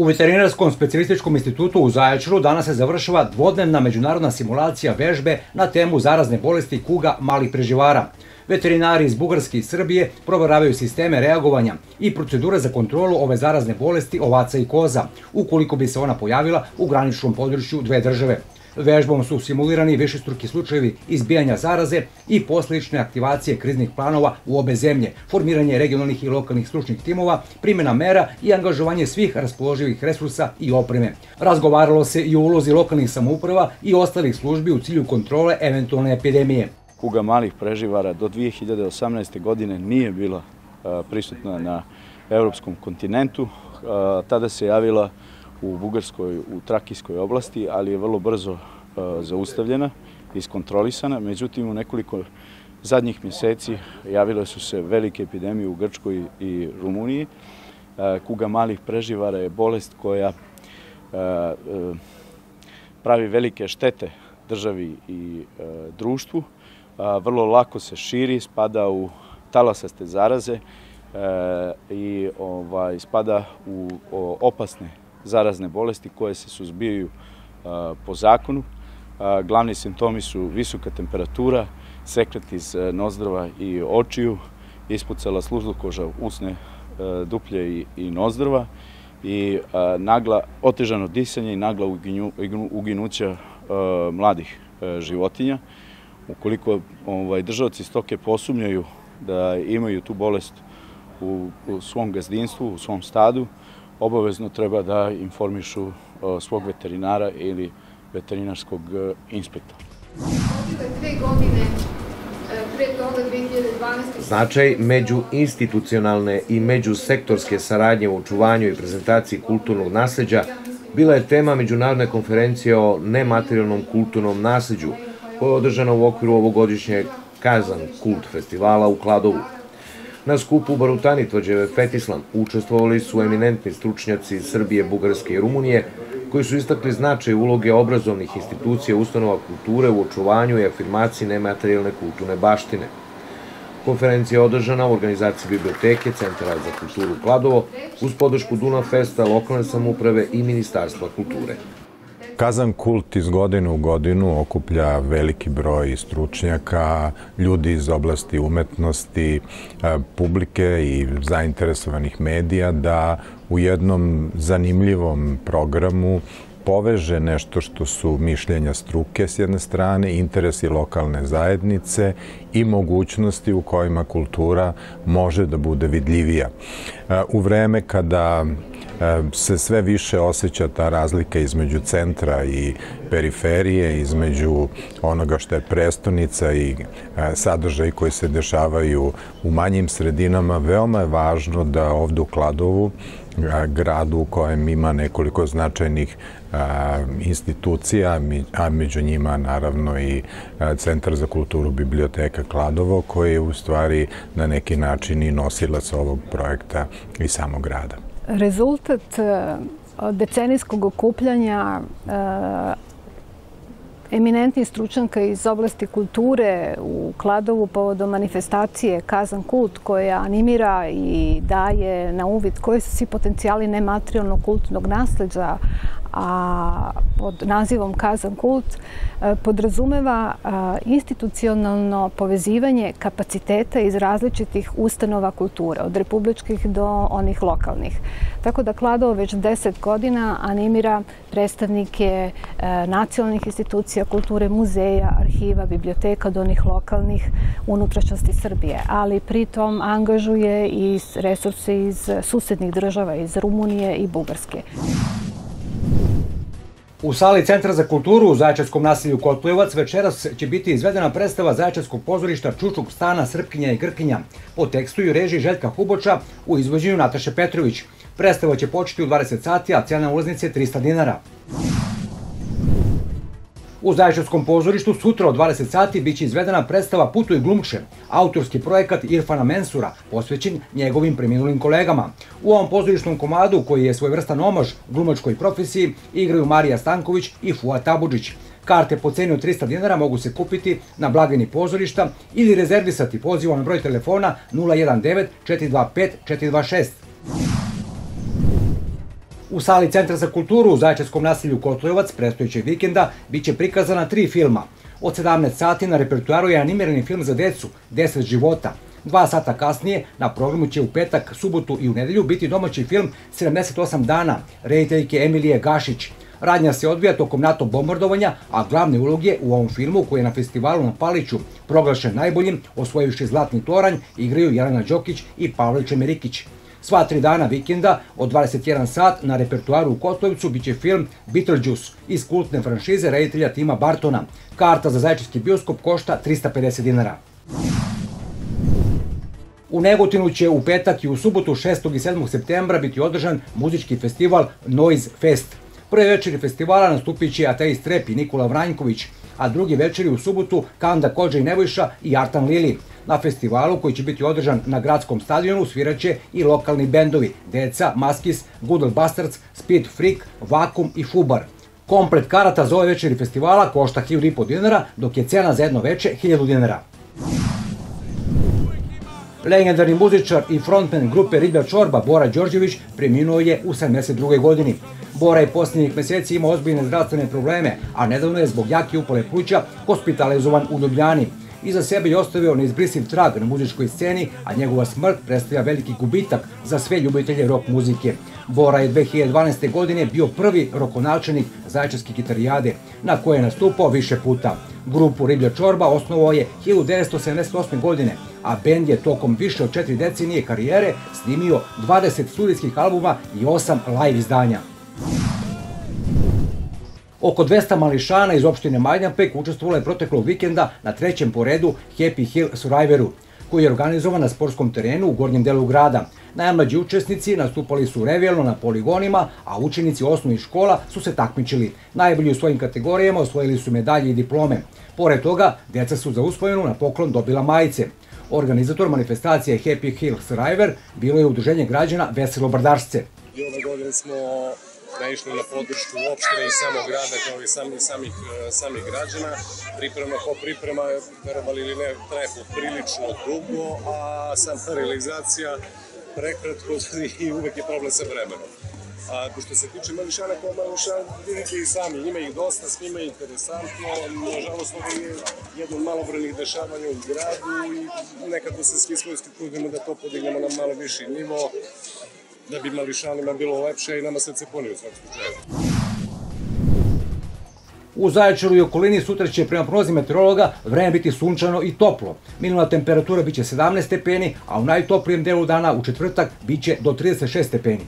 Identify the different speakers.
Speaker 1: U Veterinarskom specijalističkom institutu u Zaječaru danas se završava dvodnevna međunarodna simulacija vežbe na temu zarazne bolesti kuga malih preživara. Veterinari iz Bugarske i Srbije proveravaju sisteme reagovanja i procedure za kontrolu ove zarazne bolesti ovaca i koza, ukoliko bi se ona pojavila u graničnom području dve države. Vežbom su simulirani višestruki slučajevi izbijanja zaraze i posledične aktivacije kriznih planova u obe zemlje, formiranje regionalnih i lokalnih stručnih timova, primjena mera i angažovanje svih raspoloživih resursa i opreme. Razgovaralo se i o ulozi lokalnih samouprava i ostalih službi u cilju kontrole eventualne epidemije.
Speaker 2: Kuga malih preživara do 2018. godine nije bila prisutna na evropskom kontinentu. Tada se javila u Bugarskoj, u Trakijskoj oblasti, ali je vrlo brzo zaustavljena, iskontrolisana. Međutim, u nekoliko zadnjih mjeseci javile su se velike epidemije u Grčkoj i Rumuniji. Kuga malih preživara je bolest koja pravi velike štete državi i društvu. Vrlo lako se širi, spada u talasaste zaraze i ovaj, spada u opasne zarazne bolesti koje se suzbijaju po zakonu. Glavni simptomi su visoka temperatura, sekret iz e, nozdrava i očiju, ispucala služlokoža usne duplje i nozdrava i nagla otežano disanje i nagla uginuća mladih životinja. Ukoliko ovaj, državci stoke posumnjaju da imaju tu bolest u svom gazdinstvu, u svom stadu, obavezno treba da informišu svog veterinara ili veterinarskog e, inspektora.
Speaker 3: Dve godine e, pre toga 2012.
Speaker 4: Značaj međuinstitucionalne i međusektorske saradnje u očuvanju i prezentaciji kulturnog nasleđa bila je tema međunarodne konferencije o nematerijalnom kulturnom nasleđu koja je održana u okviru ovogodišnjeg Kazan Kult festivala u Kladovu. Na skupu Barutani tvrđeve Fetislam učestvovali su eminentni stručnjaci iz Srbije, Bugarske i Rumunije, koji su istakli značaj uloge obrazovnih institucija ustanova kulture u očuvanju i afirmaciji nematerijalne kulturne baštine. Konferencija je održana u organizaciji biblioteke Centra za kulturu Kladovo uz podršku Duna Festa, lokalne samuprave i Ministarstva kulture.
Speaker 5: Kazan kult iz godine u godinu okuplja veliki broj stručnjaka, ljudi iz oblasti umetnosti, e, publike i zainteresovanih medija da u jednom zanimljivom programu poveže nešto što su mišljenja struke s jedne strane, interesi lokalne zajednice i mogućnosti u kojima kultura može da bude vidljivija. E, u vreme kada se sve više osjeća ta razlika između centra i periferije, između onoga što je prestonica i sadržaj koji se dešavaju u manjim sredinama. Veoma je važno da ovde u Kladovu, gradu u kojem ima nekoliko značajnih institucija, a među njima naravno i Centar za kulturu Biblioteka Kladovo, koji je u stvari na neki način i nosilac ovog projekta i samog grada.
Speaker 6: Rezultat e, decenijskog okupljanja e, eminentnih stručnjaka iz oblasti kulture u Kladovu povodom manifestacije Kazan kult koja animira i daje na uvid koji su svi potencijali nematerijalnog kulturnog nasledđa, a pod nazivom Kazan kult e, podrazumeva e, institucionalno povezivanje kapaciteta iz različitih ustanova kulture, od republičkih do onih lokalnih. Tako da Kladovo već 10 godina animira predstavnike e, nacionalnih institucija kulture, muzeja, arhiva, biblioteka do onih lokalnih unutrašnjosti Srbije, ali pritom angažuje i resurse iz susednih država, iz Rumunije i Bugarske.
Speaker 1: U sali Centra za kulturu u Zaječarskom nasilju Kotlevac večeras će biti izvedena predstava Zaječarskog pozorišta Čučuk stana Srpkinja i Grkinja po tekstu i režiji Željka Huboča u izvođenju Nataše Petrović. Predstava će početi u 20 sati, a cijena ulaznice je 300 dinara. U Zaječarskom pozorištu sutra od 20 sati biće izvedena predstava Putuj glumče, autorski projekat Irfana Mensura, posvećen njegovim preminulim kolegama. U ovom pozorišnom komadu, koji je svojvrstan omaž glumačkoj profesiji, igraju Marija Stanković i Fua Tabuđić. Karte po ceni od 300 dinara mogu se kupiti na blagajni pozorišta ili rezervisati pozivom na broj telefona 019 425 426. U sali Centra za kulturu u Zaječarskom nasilju Kotlojevac predstojećeg vikenda biće prikazana tri filma. Od 17 sati na repertuaru je animirani film za decu, 10 života. Dva sata kasnije na programu će u petak, subotu i u nedelju biti domaći film 78 dana, rediteljke Emilije Gašić. Radnja se odvija tokom NATO bombardovanja, a glavne uloge u ovom filmu koji je na festivalu na Paliću proglašen najboljim, osvojivši Zlatni toranj, igraju Jelena Đokić i Pavle Čemerikić. Sva tri dana vikenda od 21 sat na repertuaru u Kotlovcu biće film Beetlejuice iz kultne franšize reditelja Tima Bartona. Karta za zajčarski bioskop košta 350 dinara. U Negotinu će u petak i u subotu 6. i 7. septembra biti održan muzički festival Noise Fest. Prve večeri festivala nastupit će Ateist Rep i Nikola Vranjković, a drugi večeri u subotu Kanda Kođa i Nebojša i Artan Lili. Na festivalu koji će biti održan na gradskom stadionu sviraće i lokalni bendovi Deca, Maskis, Goodle Bastards, Speed Freak, Vakum i Fubar. Komplet karata za ove večeri festivala košta 1000,5 dinara, dok je cena za jedno veče 1000 dinara. Legendarni muzičar i frontman grupe Riblja Čorba Bora Đorđević preminuo je u 72. godini. Bora je posljednjih meseci imao ozbiljne zdravstvene probleme, a nedavno je zbog jake upale pluća hospitalizovan u Ljubljani. Iza sebe je ostavio neizbrisiv trag na muzičkoj sceni, a njegova smrt predstavlja veliki gubitak za sve ljubitelje rock muzike. Bora je 2012. godine bio prvi rokonačelnik Zaječarske gitarijade, na koje je nastupao više puta. Grupu Riblja Čorba osnovao je 1978. godine, a bend je tokom više od četiri decenije karijere snimio 20 studijskih albuma i 8 live izdanja. Oko 200 mališana iz opštine Majdanpek učestvovalo je proteklog vikenda na trećem poredu Happy Hill Survivoru, koji je organizovan na sportskom terenu u gornjem delu grada. Najmlađi učesnici nastupali su revijalno na poligonima, a učenici osnovnih škola su se takmičili. Najbolji u svojim kategorijama osvojili su medalje i diplome. Pored toga, deca su za uspojenu na poklon dobila majice. Organizator manifestacije Happy Hill Survivor bilo je udruženje građana Veselo Brdašce.
Speaker 7: I ove godine smo naišli na podršku opštine i samog grada kao i sami, samih, samih građana. Priprema po priprema, verovali ili ne, traje poprilično dugo, a sama realizacija prekratko i uvek je problem sa vremenom. A što se tiče mališana kao mališana, vidite i sami, ima ih dosta, s njima je interesantno, nažalost ovo je jedno od malobrojnih dešavanja u gradu i nekako se svi svojski trudimo da to podignemo na malo viši nivo, da bi mališanima bilo lepše i nama srce puni u svakom slučaju.
Speaker 1: U Zaječaru i okolini sutra će prema prognozi meteorologa vreme biti sunčano i toplo. Minimalna temperatura biće 17 stepeni, a u najtoplijem delu dana u četvrtak biće do 36 stepeni.